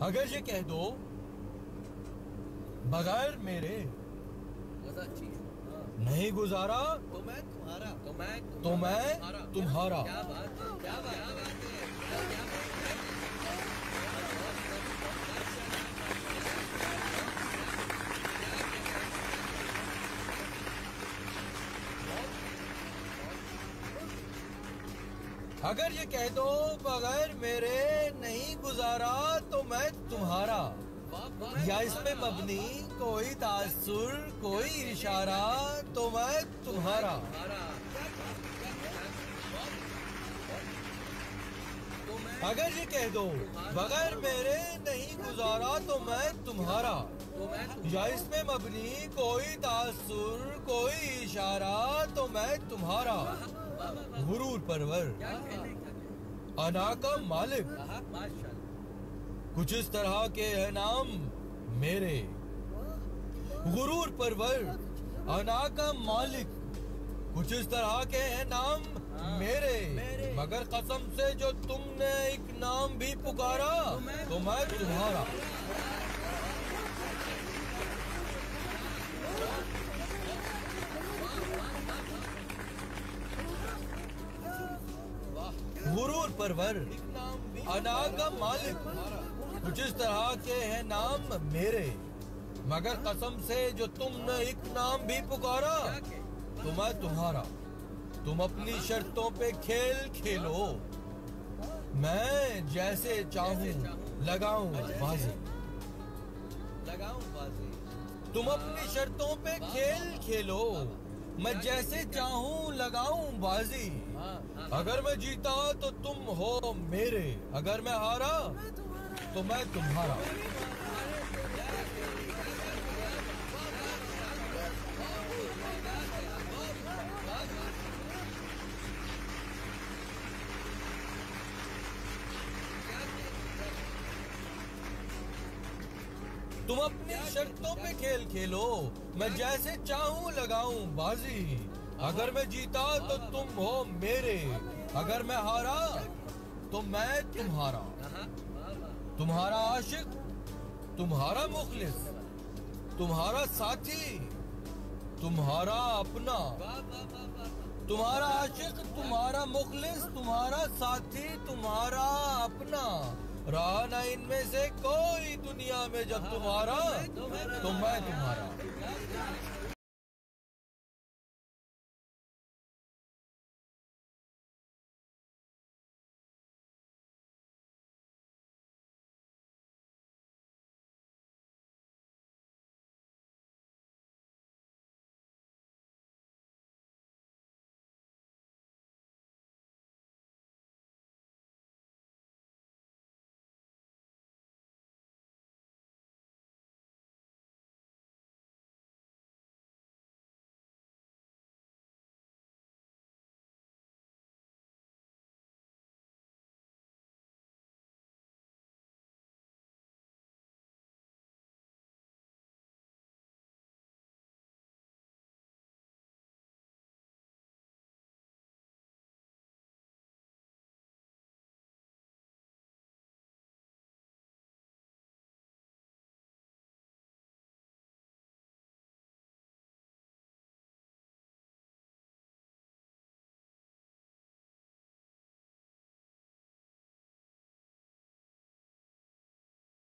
اگر یہ کہہ دو بغیر میرے۔ نہیں گزارا تو میں تمہارا تو میں تو میں تمہارا۔ اگر یہ کہہ دو بغیر میرے نہیں گزارا تو میں تمہارا۔ یا اس پہ مبنی کوئی تاثر، کوئی اشارہ تو میں تمہارا۔ اگر یہ کہہ دو بغیر میرے نہیں گزارا تو میں تمہارا۔ یا اس میں مبنی کوئی تاثر، کوئی اشارہ تو میں تمہارا غرور پرور، انا کا مالک۔ کچھ اس طرح کے ہے نام میرے۔ غرور پرور، انا کا مالک۔ کچھ اس طرح کے ہیں نام میرے۔ مگر قسم سے جو تم نے ایک نام بھی پکارا، تو میں تمہارا۔ غرور پرور انا کا مالک۔ کچھ اس طرح کے ہیں نام میرے، مگر قسم سے جو تم نے ایک نام بھی پکارا تو میں تمہارا۔ تم اپنی شرطوں پہ کھیل کھیلو۔ میں جیسے چاہوں لگاؤں بازی لگاؤں بازی۔ تم اپنی شرطوں پہ کھیل کھیلو۔ میں جیسے چاہوں لگاؤں بازی۔ اگر میں جیتا تو تم ہو میرے۔ اگر میں ہارا تو میں تمہارا۔ تم اپنی شرطوں پہ کھیل کھیلو۔ میں جیسے چاہوں لگاؤں بازی۔ اگر میں جیتا تو تم ہو میرے۔ اگر میں ہارا تو میں تمہارا۔ تمہارا عاشق، تمہارا مخلص، تمہارا ساتھی، تمہارا اپنا۔ تمہارا عاشق، تمہارا مخلص، تمہارا ساتھی، تمہارا اپنا۔ رہا نہ ان میں سے کوئی دنیا میں جب تمہارا۔ تو میں تمہارا۔